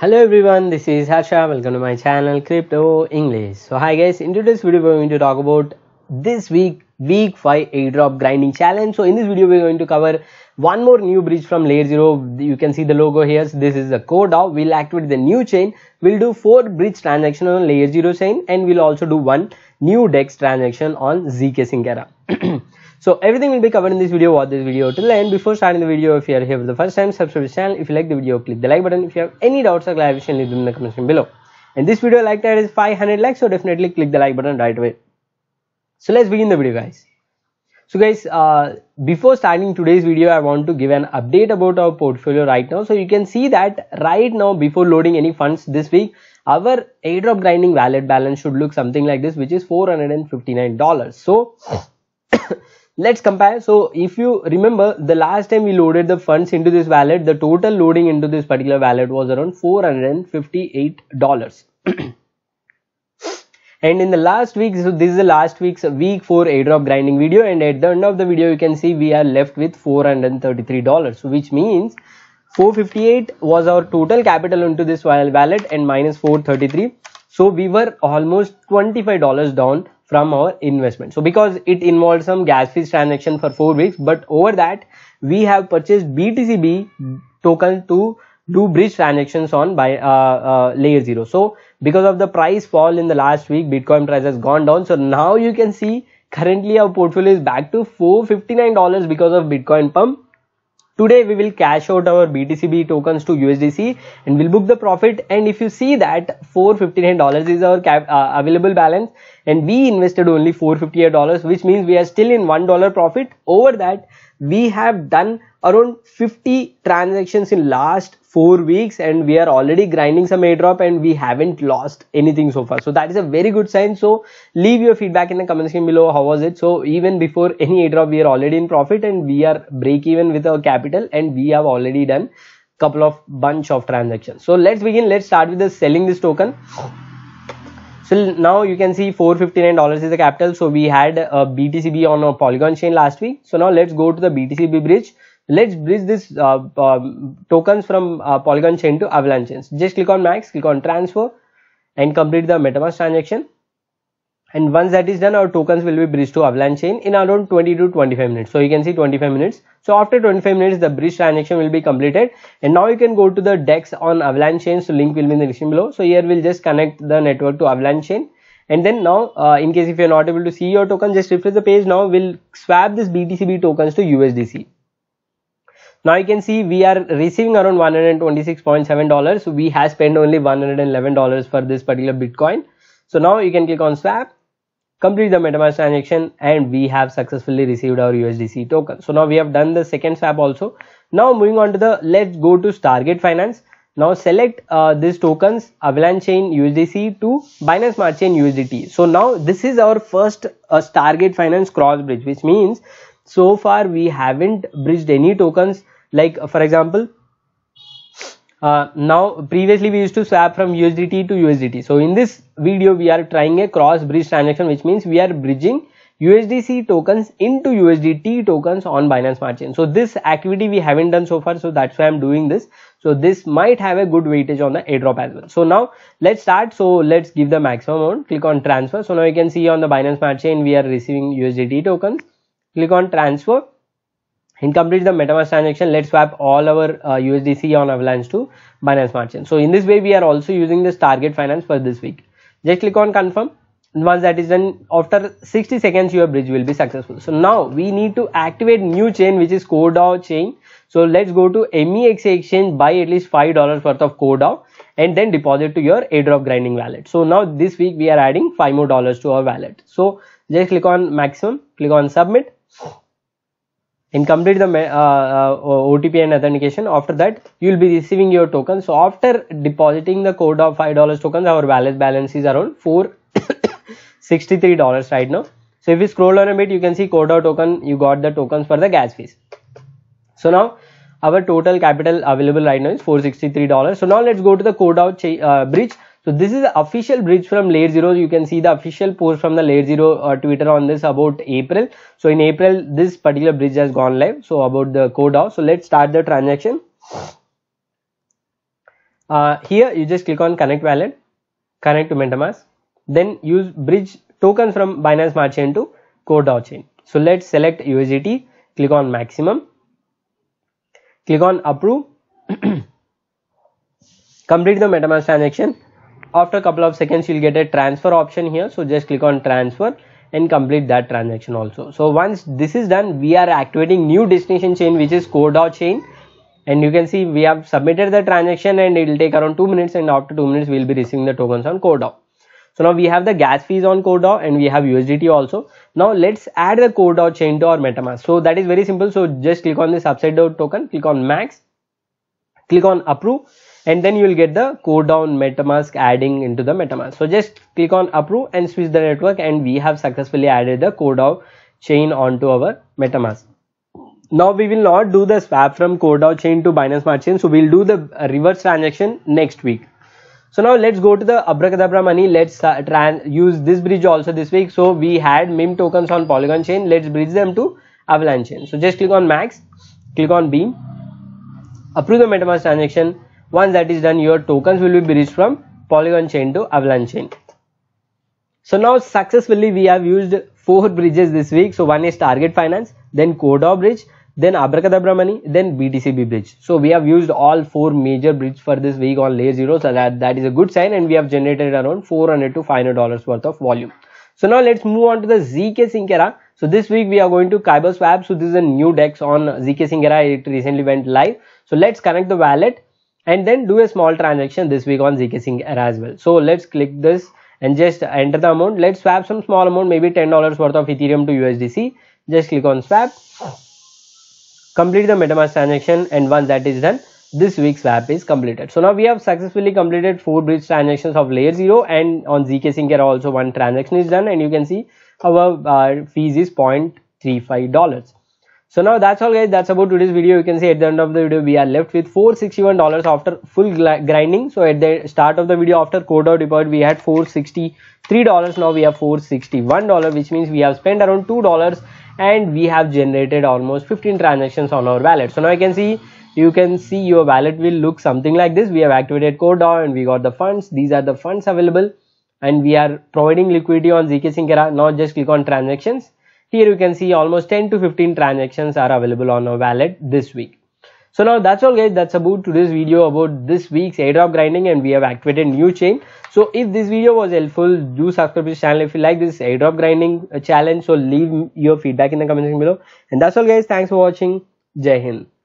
Hello everyone, this is Harsha. Welcome to my channel Crypto English. So hi guys, in today's video we're going to talk about this week week 5 airdrop grinding challenge. So in this video we're going to cover one more new bridge from layer 0. You can see the logo here. So this is the CoreDAO. We'll activate the new chain. We'll do four bridge transaction on layer 0 chain and we'll also do one new DEX transaction on zkSync Era. So everything will be covered in this video. Watch this video till the end. Before starting the video, if you are here for the first time, subscribe to the channel. If you like the video, click the like button. If you have any doubts or clarification, leave them in the comment section below. And this video like that is 500 likes, so definitely click the like button right away. So let's begin the video, guys. So guys, uh, before starting today's video, I want to give an update about our portfolio right now. So you can see that right now, before loading any funds this week, our airdrop grinding wallet balance should look something like this, which is $459. So let's compare. So if you remember the last time we loaded the funds into this wallet the total loading into this particular wallet was around 458 dollars. And in the last week so this is the last week's week 4 airdrop grinding video and at the end of the video you can see we are left with 433 dollars which means 458 was our total capital into this wallet and minus 433 so we were almost 25 dollars down from our investment. So because it involved some gas fees transaction for four weeks but over that we have purchased btcb token to do bridge transactions on by uh, uh, layer zero. So because of the price fall in the last week bitcoin price has gone down. So now you can see currently our portfolio is back to 459 dollars because of bitcoin pump today we will cash out our btcb tokens to usdc and we'll book the profit. And if you see that 459 dollars is our cap, uh, available balance and we invested only 458 dollars which means we are still in one dollar profit. Over that we have done around 50 transactions in last four weeks and we are already grinding some airdrop and we haven't lost anything so far. So that is a very good sign. So leave your feedback in the comment section below. How was it? So even before any airdrop we are already in profit and we are break even with our capital and we have already done a couple of bunch of transactions. So let's begin. Let's start with the selling this token. So now you can see 459 dollars is the capital. So we had a btcb on a polygon chain last week. So now let's go to the btcb bridge let's bridge this uh, uh, tokens from uh, polygon chain to avalanche chains. Just click on max click on transfer and complete the metamask transaction. And once that is done our tokens will be bridged to avalanche chain in around 20 to 25 minutes. So you can see 25 minutes. So after 25 minutes the bridge transaction will be completed. And now you can go to the dex on avalanche chain. So link will be in the description below. So here we'll just connect the network to avalanche chain. And then now uh, in case if you're not able to see your token just refresh the page. Now we'll swap this btcb tokens to usdc now you can see we are receiving around 126.7 dollars. So we have spent only 111 dollars for this particular bitcoin. So now you can click on swap complete the metamask transaction and we have successfully received our usdc token. So now we have done the second swap also. Now moving on to the let's go to stargate finance. Now select uh, this tokens avalanche chain usdc to binance smart chain usdt so now this is our first uh, stargate finance cross bridge which means so far we haven't bridged any tokens. Like uh, for example uh, now previously we used to swap from USDT to USDT so in this video we are trying a cross bridge transaction which means we are bridging USDC tokens into USDT tokens on Binance Smart Chain. So this activity we haven't done so far so that's why I'm doing this. So this might have a good weightage on the airdrop as well. So now let's start. So let's give the maximum amount. Click on transfer. So now you can see on the Binance Smart Chain we are receiving USDT tokens click on transfer and complete the metamask transaction let's swap all our uh, usdc on avalanche to binance smart chain. So in this way we are also using this Stargate finance for this week. Just click on confirm once that is done after 60 seconds your bridge will be successful. So now we need to activate new chain which is CoreDAO chain. So let's go to MEXC exchange buy at least five dollars worth of CoreDAO and then deposit to your airdrop grinding wallet. So now this week we are adding five more dollars to our wallet. So just click on maximum click on submit and complete the uh, uh, OTP and authentication. After that, you will be receiving your token. So after depositing the code of five dollars tokens, our wallet balance is around four sixty-three dollars right now. So if you scroll down a bit, you can see CoreDAO token. You got the tokens for the gas fees. So now our total capital available right now is four sixty-three dollars. So now let's go to the CoreDAO uh, bridge. So this is the official bridge from layer 0. You can see the official post from the layer 0 uh, Twitter on this about April. So in April, this particular bridge has gone live. So about the code CoreDAO. So let's start the transaction. uh, here you just click on connect wallet connect to metamask then use bridge tokens from binance smart chain to core DAO chain so let's select usdt click on maximum click on approve complete the metamask transaction after a couple of seconds you'll get a transfer option here. So just click on transfer and complete that transaction also. So once this is done we are activating new destination chain which is core chain. And you can see we have submitted the transaction and it will take around 2 minutes and after 2 minutes we will be receiving the tokens on core so now we have the gas fees on core DAO and we have USDT also. Now let's add the core DAO chain to our metamask. So that is very simple. So just click on this upside down token click on max click on approve and then you will get the core DAO metamask adding into the metamask. So just click on approve and switch the network and we have successfully added the core DAO chain onto our metamask. Now we will not do the swap from core DAO chain to binance smart chain. So we'll do the reverse transaction next week. So now let's go to the abracadabra money. Let's uh, use this bridge also this week. So we had MIM tokens on polygon chain. Let's bridge them to avalanche chain. So just click on max click on beam approve the metamask transaction once that is done, your tokens will be bridged from Polygon chain to Avalanche chain. So now successfully we have used four bridges this week. So one is Stargate Finance, then Core DAO bridge, then Abracadabra Money, then BTCB bridge. So we have used all four major bridges for this week on layer 0. So that, that is a good sign and we have generated around 400 to 500 dollars worth of volume. So now let's move on to the ZK Sync era. So this week we are going to Kyber Swap. So this is a new DEX on ZK Sync era. It recently went live. So let's connect the wallet and then do a small transaction this week on zkSync Era as well. So let's click this and just enter the amount. Let's swap some small amount, maybe $10 worth of Ethereum to USDC. Just click on swap. Complete the MetaMask transaction and once that is done, this week's swap is completed. So now we have successfully completed four bridge transactions of layer 0 and on zkSync Era also one transaction is done and you can see our uh, fees is $0.35. So now that's all guys. That's about today's video. You can see at the end of the video we are left with 461 dollars after full grinding. So at the start of the video after DAO deposit we had 463 dollars. Now we have 461 dollars which means we have spent around two dollars and we have generated almost 15 transactions on our wallet. So now you can see you can see your wallet will look something like this. We have activated DAO and we got the funds. These are the funds available and we are providing liquidity on zk sync era now just click on transactions here you can see almost 10 to 15 transactions are available on our wallet this week. So now that's all guys that's about today's video about this week's airdrop grinding and we have activated new chain. So if this video was helpful do subscribe to this channel if you like this airdrop grinding uh, challenge so leave your feedback in the comment section below and that's all guys thanks for watching Jai Hind.